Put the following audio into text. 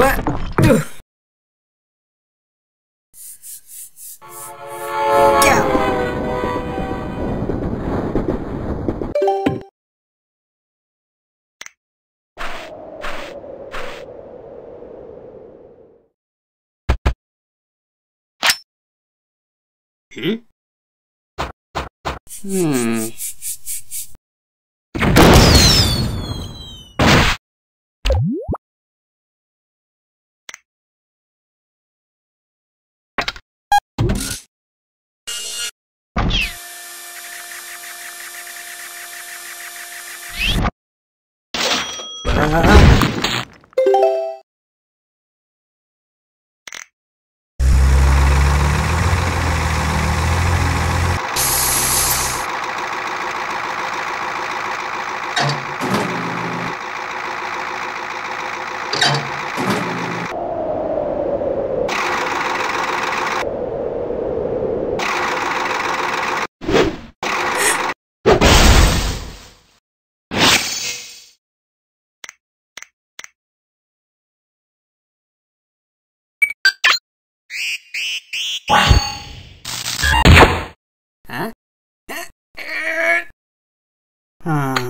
What? Yeah. Hmm? Hmm. Ah. Huh? Huh?